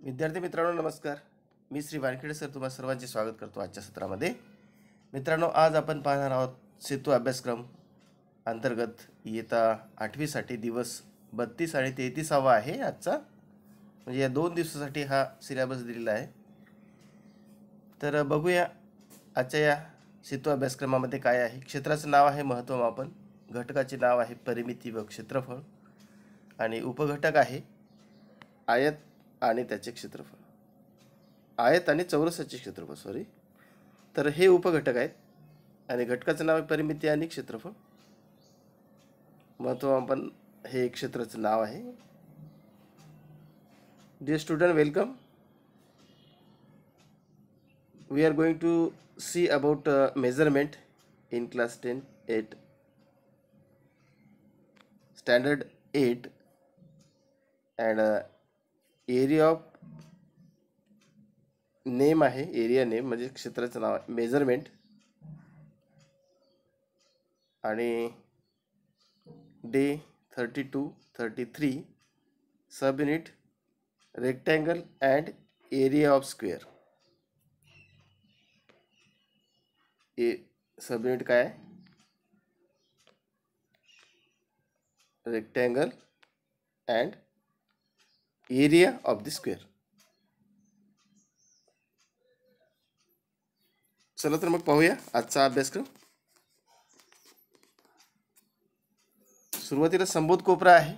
विद्यार्थी मित्रांनो नमस्कार. मी श्री वानखेडे सर तुम्हा सर्वांचे स्वागत करतो आजच्या सत्रामध्ये. मित्रांनो आज आपण पाहणार आहोत सेतू अभ्यासक्रम अंतर्गत इयत्ता आठवीसाठी दिवस बत्तीस आणि तेहतीसावा आहे आजचा. म्हणजे या दोन दिवसासाठी हा सिलेबस दिलेला आहे. तर बघूया आजच्या या सेतू अभ्यासक्रमामध्ये काय आहे. क्षेत्राचं नाव आहे महत्त्वमापन घटकाचे नाव आहे परिमिती व क्षेत्रफळ आणि उपघटक आहे आयत आणि त्याचे क्षेत्रफळ. आयत आणि चौरसाचे क्षेत्रफळ सॉरी तर हे उपघटक आहेत आणि घटकाचं नाव आहे परिमिती आणि क्षेत्रफळ. महत्त्वमापन हे क्षेत्राचं नाव आहे. Dear student welcome we are going to see about measurement in class ten eight standard eight and area of name आहे एरिया नेम म्हणजे क्षेत्राचं नाव आहे. Measurement day thirty two thirty three sub unit rectangle and area of square A sub unit काय आहे? Rectangle and area of the square चला तर मग पाहूया आजचा अभ्यासक्रम. सुरुवातीला संबोध कोपरा आहे.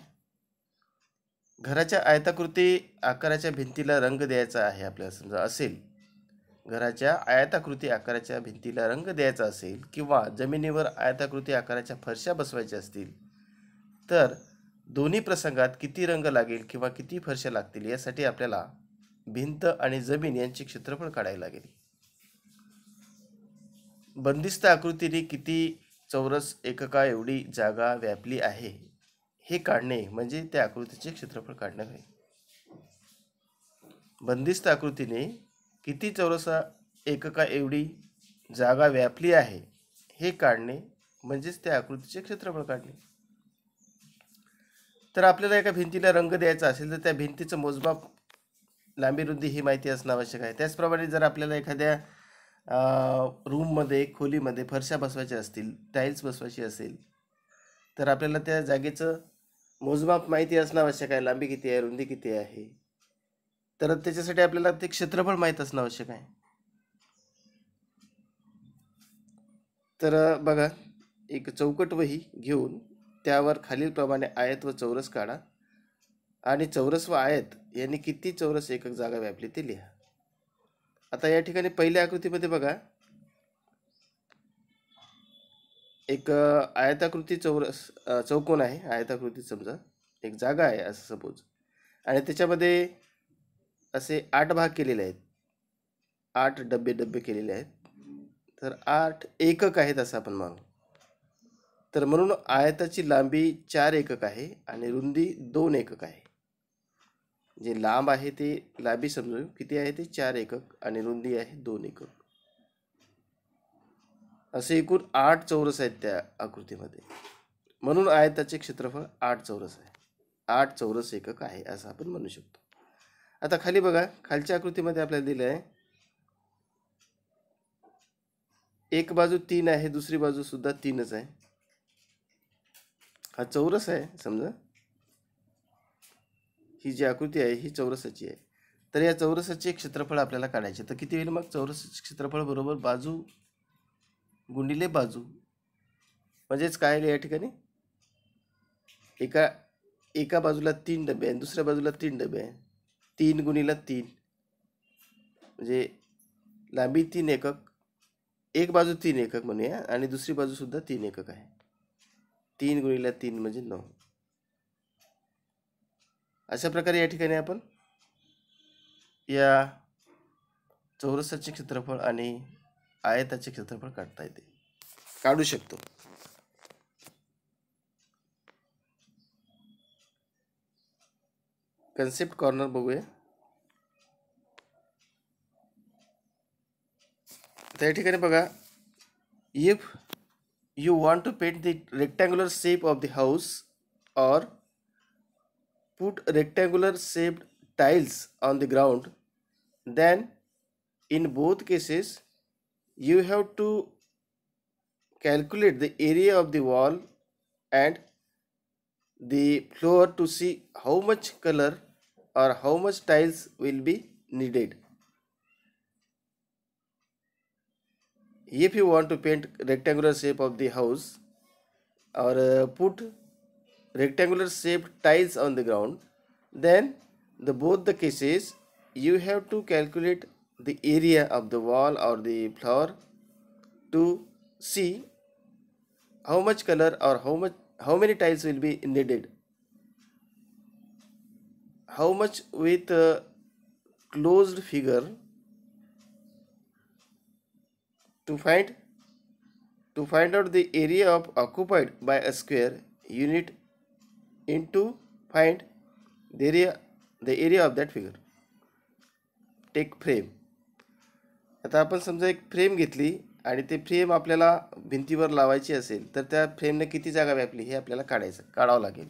घराच्या आयताकृती आकाराच्या भिंतीला रंग द्यायचा आहे आपल्याला समजा असेल. घराच्या आयताकृती आकाराच्या भिंतीला रंग द्यायचा असेल किंवा जमिनीवर आयताकृती आकाराच्या फरशा बसवायच्या असतील. तर दोन्ही प्रसंगात किती रंग लागेल किंवा किती फरशा लागतील यासाठी आपल्याला भिंत आणि जमीन यांचे क्षेत्रफळ काढायला लागेल. बंदिस्त आकृतीने किती चौरस एकका एवढी जागा व्यापली आहे हे काढणे म्हणजे त्या आकृतीचे क्षेत्रफळ काढणे होय बंदिस्त आकृतीने किती चौरसा एकका एवढी जागा व्यापली आहे हे काढणे म्हणजेच त्या आकृतीचे क्षेत्रफळ काढणे. तर आपल्याला एका भिंतीला रंग द्यायचा असेल तर त्या भिंतीचं मोजमाप लांबी रुंदी ही माहिती असणं आवश्यक आहे. त्याचप्रमाणे जर आपल्याला एखाद्या रूममध्ये खोलीमध्ये फरशा बसवायच्या असतील टाईल्स बसवायची असेल तर आपल्याला त्या जागेचं मोजमाप माहिती असणं आवश्यक आहे. लांबी किती आहे रुंदी किती आहे? तर त्याच्यासाठी आपल्याला ते क्षेत्रफळ माहीत असणं आवश्यक आहे. तर बघा एक चौकट वही घेऊन त्यावर खालीलप्रमाणे आयत व चौरस काढा. आणि चौरस व आयत यांनी किती चौरस एकक जागा व्यापली ते लिहा. आता या ठिकाणी पहिल्या आकृतीमध्ये बघा. एक आयताकृती चौरस चौकोन आहे. आयताकृती समजा एक जागा आहे असं सपोज आणि त्याच्यामध्ये असे आठ भाग केलेले आहेत. आठ डब्बे डब्बे केलेले आहेत. तर आठ एकक आहेत असं आपण मानू. तर म्हणून आयताची लांबी चार एकक आहे आणि रुंदी दोन एकक आहे. जे लांब आहे ते लांबी समजू किती आहे ते चार एकक आणि रुंदी आहे दोन एकक. असे एकूण आठ चौरस आहेत त्या आकृतीमध्ये. म्हणून आयताचे क्षेत्रफळ आठ चौरस आहे. आठ चौरस एकक आहे असं आपण म्हणू शकतो. आता खाली बघा खालच्या आकृतीमध्ये आपल्याला दिलं आहे. एक बाजू तीन आहे दुसरी बाजू सुद्धा तीनच आहे. हा चौरस आहे समजा. ही जी आकृती आहे ही चौरसाची आहे. तर या चौरसाचे क्षेत्रफळ आपल्याला काढायचे. तर किती होईल मग? चौरसाचे क्षेत्रफळ बरोबर बाजू गुंडीले बाजू. म्हणजेच काय आहे या ठिकाणी? एका एका बाजूला तीन डबे आहे दुसऱ्या बाजूला तीन डबे आहे. तीन गुणीला तीन. म्हणजे लांबी तीन एकक. एक बाजू तीन एकक म्हणूया आणि दुसरी बाजूसुद्धा तीन एकक आहे. तीन गुणीला तीन म्हणजे नऊ. अशा प्रकारे या ठिकाणी आपण या चौरसाचे क्षेत्रफळ आणि आयताचे क्षेत्रफळ काढता येते. काढू शकतो. कन्सेप्ट कॉर्नर बघूया. त्या ठिकाणी बघा if you want to paint the rectangular shape of the house or put rectangular shaped tiles on the ground then in both cases you have to calculate the area of the wall and the floor to see how much color or how much tiles will be needed if you want to paint rectangular shape of the house or uh, put rectangular shaped tiles on the ground then the both the cases you have to calculate the area of the wall or the floor to see how much color or how much how many tiles will be needed. How much with a closed figure to find to find out the area of occupied by a square unit into find the area the area of that figure. Take frame आता आपण समजा एक frame घेतली आणि ते frame आपल्याला भिंतीवर लावायची असेल तर त्या फ्रेमने किती जागा व्यापली हे आपल्याला काढायचं काढावं लागेल.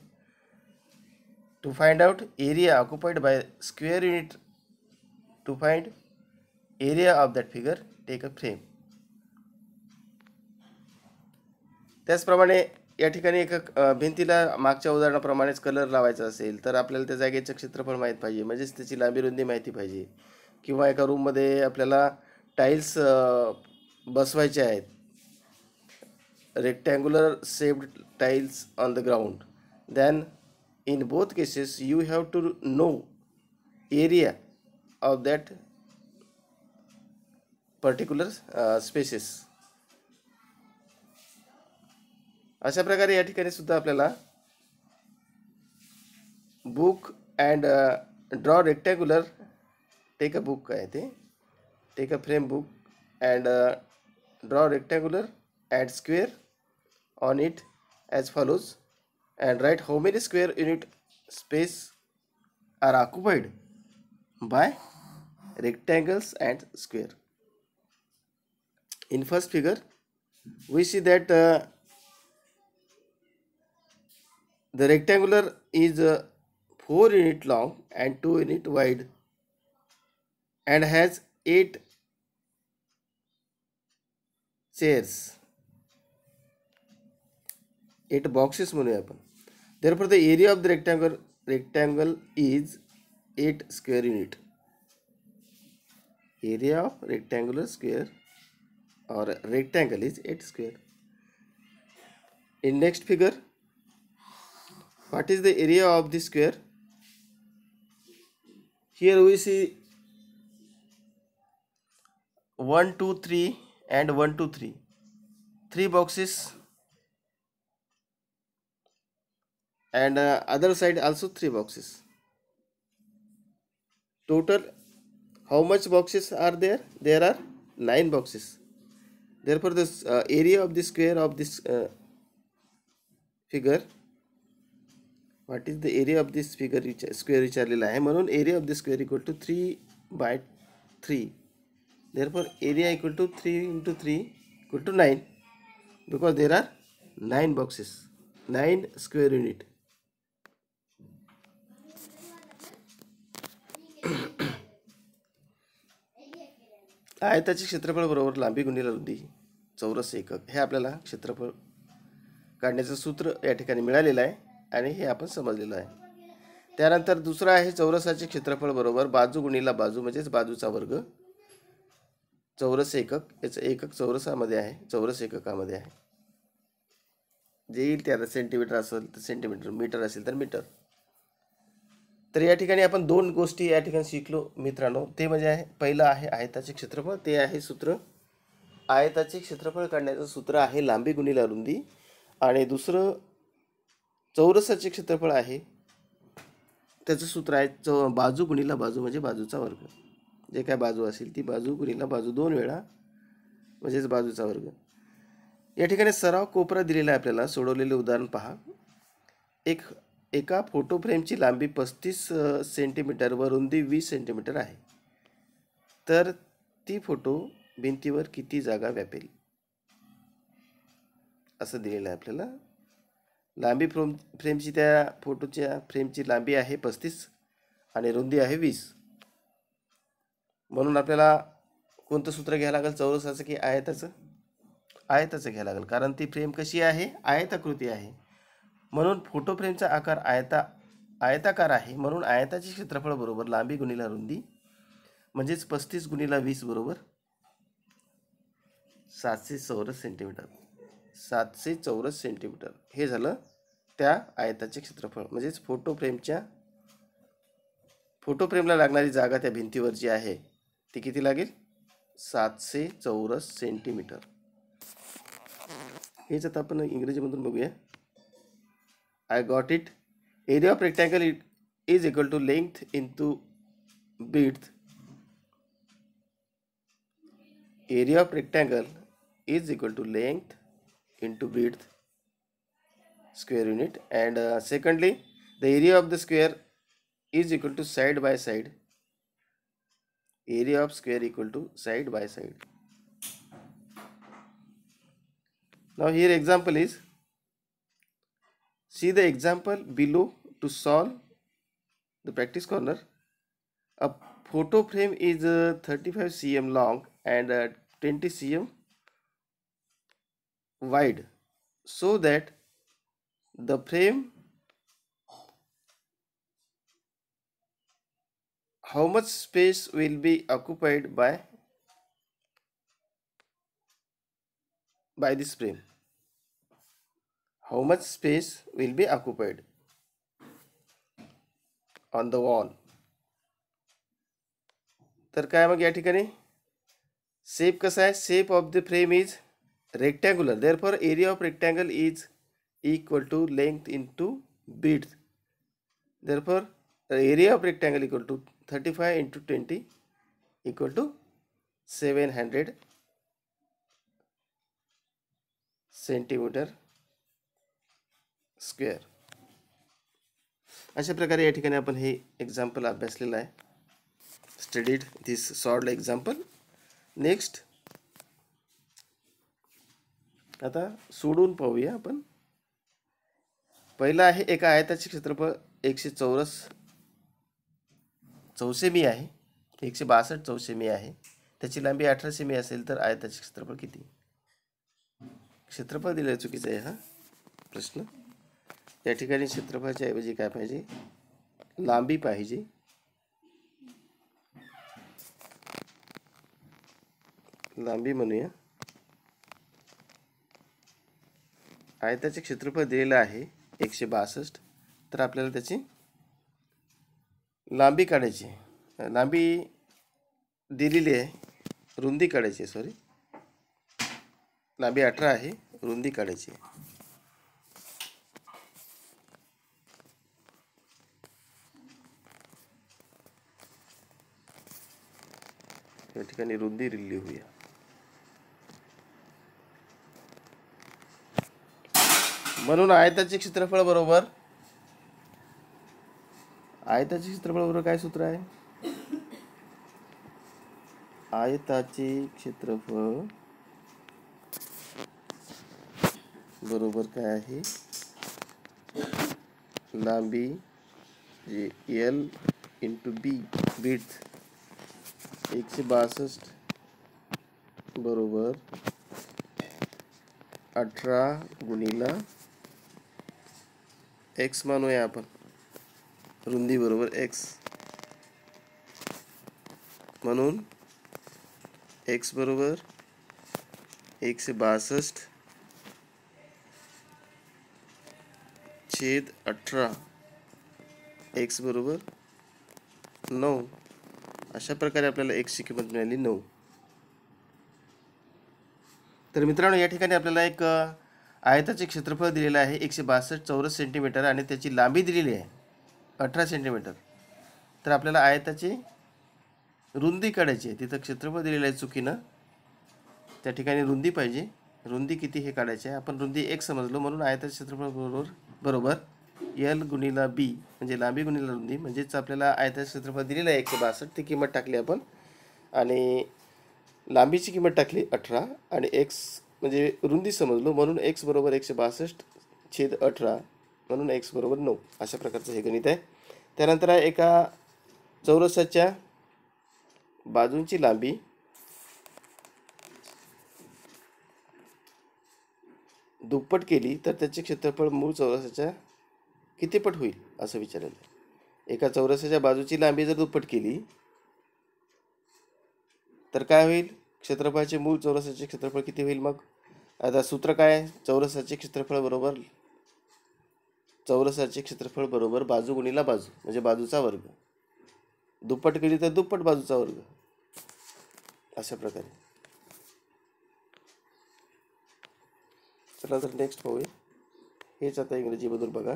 To find out area occupied by square unit to find area of that figure take a frame त्याचप्रमाणे या ठिकाणी एका भिंतीला मागच्या उदाहरणाप्रमाणेच कलर लावायचा असेल तर आपल्याला त्या जागेचं क्षेत्रफळ माहीत पाहिजे. म्हणजेच त्याची लांबी रुंदी माहिती पाहिजे. किंवा एका रूममध्ये आपल्याला टाईल्स बसवायचे आहेत. Rectangular shaped tiles on the ground then in both cases you have to know area of that particular spaces अशा प्रकारे या ठिकाणी सुद्धा आपल्याला book and draw rectangular take a book आहे ते. Take a frame book and draw rectangular and square on it as follows and write how many square unit space are occupied by rectangles and square in first figure we see that the rectangular is uh, 4 unit long and 2 unit wide and has 8 chairs 8 boxes म्हणूया आपण therefore the area of the rectangle rectangle is 8 square unit area of rectangular square or rectangle is 8 square in next figure what is the area of the square? Here we see 1 2 3 and 1 2 3 three boxes. And uh, other side also three boxes. Total how much boxes are there? There are nine boxes. Therefore this uh, area of the square of this uh, figure what is the area of this figure विचार square विचारलेला आहे म्हणून area of the square equal to three by three therefore area equal to 3 into 3 equal to 9 because there are 9 boxes 9 square unit. आयताचे क्षेत्रफळ बरोबर लांबी गुणिले रुंदी चौरस एकक. हे आपल्याला क्षेत्रफळ काढण्याचं सूत्र या ठिकाणी मिळालेलं आहे. आणि हे आपण समजलेलं आहे. त्यानंतर दुसरं आहे चौरसाचे क्षेत्रफळ बरोबर बाजू गुणीला बाजू म्हणजेच बाजूचा वर्ग. चौरस एकक याचं एकक चौरसामध्ये आहे चौरस एककामध्ये आहे. जे येईल ते आता सेंटीमीटर असेल तर सेंटीमीटर मीटर असेल तर मीटर तर या ठिकाणी आपण दोन गोष्टी या ठिकाणी शिकलो मित्रांनो. ते म्हणजे आहे पहिलं आहे आयताचे क्षेत्रफळ ते आहे सूत्र. आयताचे क्षेत्रफळ काढण्याचं सूत्र आहे लांबी गुणीला रुंदी. आणि दुसरं चौरसाचे क्षेत्रफळ आहे. त्याचं सूत्र आहे चौ बाजू गुणिला बाजू म्हणजे बाजूचा वर्ग. जे काय बाजू असेल ती बाजू गुणिला बाजू दोन वेळा म्हणजेच बाजूचा वर्ग. या ठिकाणी सराव कोपरा दिलेला आहे आपल्याला. सोडवलेले उदाहरण पहा. एक एका फोटो फ्रेमची लांबी पस्तीस सेंटीमीटर व रुंदी वीस सेंटीमीटर आहे. तर ती फोटो भिंतीवर किती जागा व्यापेल? असं दिलेलं आहे आपल्याला. लांबी फ्रोम फ्रेमची त्या फोटोच्या फ्रेमची लांबी आहे पस्तीस आणि रुंदी आहे वीस. म्हणून आपल्याला कोणतं सूत्र घ्यायला लागेल? चौरसाचं की आयताचं? आयताचं घ्यायला लागेल. कारण ती फ्रेम कशी आहे? आयताकृती आहे. म्हणून फोटो फ्रेमचा आकार आयता आयताकार आहे. म्हणून आयताचे क्षेत्रफळ बरोबर लांबी गुणीला रुंदी म्हणजेच पस्तीस गुणीला वीस बरोबर सातशे चौरस सेंटीमीटर. सातशे चौरस सेंटीमीटर हे झालं त्या आयताचे क्षेत्रफळ. म्हणजेच फोटो फ्रेमच्या फोटो फ्रेमला लागणारी जागा त्या भिंतीवर जी आहे ती किती लागेल? सातशे चौरस सेंटीमीटर हेच आता आपण इंग्रजीमधून बघूया. I got it area of rectangle it is equal to length into breadth area of rectangle is equal to length into width square unit. And uh, secondly the area of the square is equal to side by side. Area of square equal to side by side. Now here example is see the example below to solve the practice corner. A photo frame is uh, 35 cm long and uh, 20 cm wide so that the frame how much space will be occupied by by this frame how much space will be occupied on the wall तर काय मग या ठिकाणी shape कसा आहे shape of the frame is rectangular. Therefore for area of rectangle is equal to into into breadth there of area of rectangle equal to thirty five to twenty equal to seven hundred centimetre square अशा प्रकारे या ठिकाणी आपण हे example अभ्यासलेलं आहे. Studied this solved example next आता सोडून पाहूया आपण. पहिलं आहे एका आयताचे क्षेत्रफळ एकशे चौरस चौसेमी आहे. एकशे बासष्ट चौसेमी आहे. त्याची लांबी अठरा सेमी असेल तर आयताचे क्षेत्रफळ किती? क्षेत्रफळ दिलं चुकीचं आहे हा प्रश्न. या ठिकाणी क्षेत्रफळाच्या ऐवजी काय पाहिजे? लांबी पाहिजे. लांबी म्हणूया. आयताचे क्षेत्रफळ दिलेलं आहे एकशे बासष्ट. तर आपल्याला त्याची लांबी काढायची आहे. लांबी दिलेली आहे रुंदी काढायची आहे सॉरी लांबी अठरा आहे रुंदी काढायची आहे. या ठिकाणी रुंदी लिहूया म्हणून आयताचे क्षेत्रफळ बरोबर आयताचे क्षेत्रफळ बरोबर काय सूत्र आहे? आयताचे क्षेत्रफळ बरोबर काय आहे? लांबी जे एल इंटू बी बीट एकशे बासष्ट बरोबर अठरा गुणिला एक्स मानूया आपण. रुंदी बरोबर एक्स. म्हणून एक्स बरोबर एकशे बासष्ट छेद अठरा. एक्स बरोबर नऊ. अशा प्रकारे आपल्याला एक्सची किंमत मिळाली नऊ. तर मित्रांनो या ठिकाणी आपल्याला एक आयताचे क्षेत्रफळ दिलेलं आहे एकशे बासष्ट चौरस सेंटीमीटर आणि त्याची लांबी दिलेली आहे अठरा सेंटीमीटर तर आपल्याला आयताची रुंदी काढायची आहे. तिथं क्षेत्रफळ दिलेलं आहे चुकीनं. त्या ठिकाणी रुंदी पाहिजे. रुंदी किती हे काढायची आहे. आपण रुंदी एक समजलो म्हणून आयताचे क्षेत्रफळ बरोबर बरोबर एल गुणिला बी म्हणजे लांबी गुणिला रुंदी म्हणजेच आपल्याला आयताचे क्षेत्रफळ दिलेलं आहे एकशे बासष्ट. ती किंमत टाकली आपण. आणि लांबीची किंमत टाकली अठरा आणि एक्स म्हणजे रुंदी समजलो म्हणून एक्स बरोबर एकशे बासष्ट छेद अठरा म्हणून एक्स बरोबर नऊ अशा प्रकारचं हे गणित आहे. त्यानंतर आहे एका चौरसाच्या बाजूंची लांबी. दुप्पट केली तर त्याचे क्षेत्रफळ मूळ चौरसाच्या कितीपट होईल असं विचारलं एका चौरसाच्या बाजूची लांबी जर दुप्पट केली तर काय होईल? क्षेत्रफळाचे मूळ चौरसाचे क्षेत्रफळ किती होईल मग? आता सूत्र काय? आहे? चौरसाचे क्षेत्रफळ बरोबर चौरसाचे क्षेत्रफळ बरोबर बाजू गुणीला बाजू म्हणजे बाजूचा वर्ग. दुप्पट केली तर दुप्पट बाजूचा वर्ग. अशा प्रकारे. चला तर नेक्स्ट पाहूया. हेच आता इंग्रजीमधून बघा.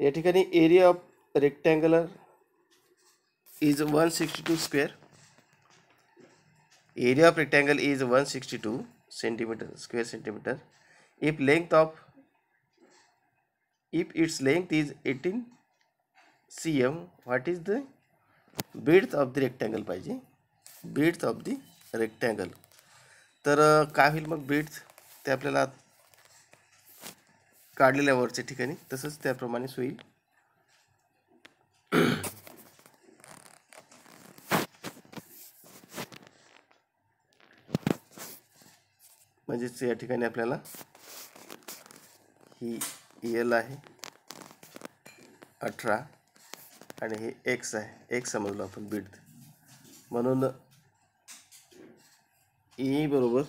या ठिकाणी area of rectangular is one sixty two square area of rectangle is 162 centimeter square centimeter. If length of if its length is 18 cm what is the width of the rectangle पाहिजे? Width of the rectangle. तर काय होईल मग width? ते आपल्याला काढलेल्या वरच्या ठिकाणी तसंच त्याप्रमाणेच होईल. म्हणजेच या ठिकाणी आपल्याला ही एल आहे अठरा आणि हे एक्स आहे. एक्स समजलो आपण बीड म्हणून ई बरोबर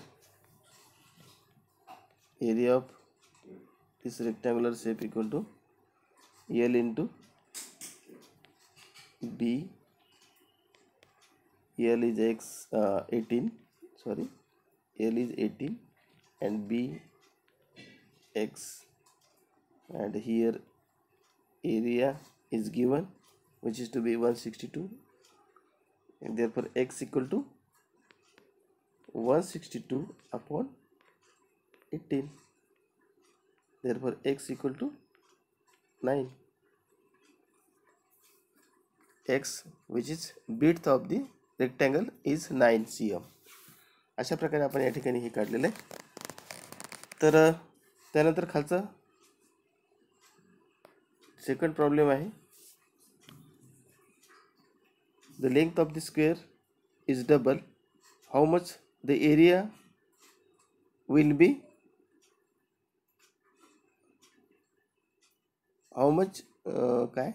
area of this rectangular shape equal to L into B L is X eighteen sorry L is eighteen and B X and here area is given which is to be 162 and therefore x equal to 162 upon 18 therefore x equal to 9 x which is width of the rectangle is 9 cm अशा प्रकारे आपण या ठिकाणी हे काढलेलं आहे तर त्यानंतर खालचा सेकंड प्रॉब्लेम आहे. The length of the square is double how much the area will be how much काय?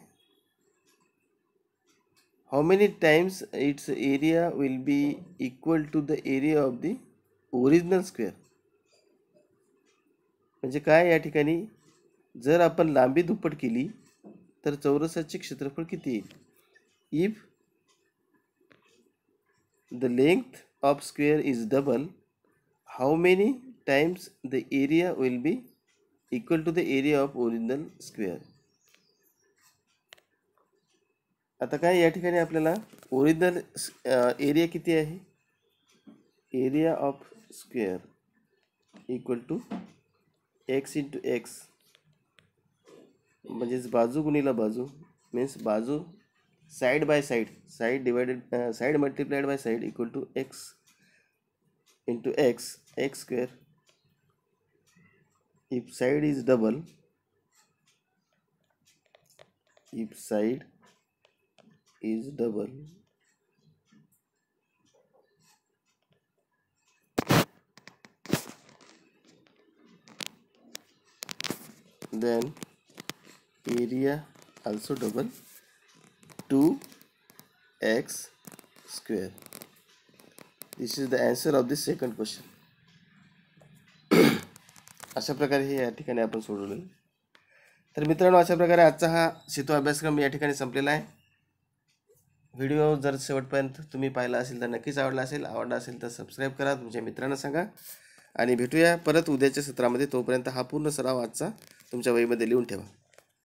How many times its area will be equal to the area of the original square म्हणजे काय या ठिकाणी? जर आपण लांबी दुप्पट केली तर चौरसाचे क्षेत्रफळ किती येईल? If the length of square is double how many times the area will be equal to the area of original square आता काय या ठिकाणी आपल्याला ओरिजिनल एरिया किती आहे? Area of square equal to X into X म्हणजेच बाजू गुणीला बाजू. मीन्स बाजू side by side side divided side multiplied by side equal to X into X X square if side is double if side is double then area also double 2x square. This is the answer of the second question. अशा प्रकारे हे या ठिकाणी आपण सोडवलं तर मित्रांनो अशा प्रकारे आजचा हा सेतू अभ्यासक्रम या ठिकाणी संपलेला आहे. व्हिडिओ जर शेवटपर्यंत तुम्ही पाहिला असेल तर नक्कीच आवडला असेल. आवडला असेल तर सबस्क्राईब करा तुमच्या मित्रांना सांगा. आणि भेटूया परत उद्याच्या सत्रामध्ये. तोपर्यंत हा पूर्ण सराव आजचा तुमच्या वहीमध्ये लिहून ठेवा.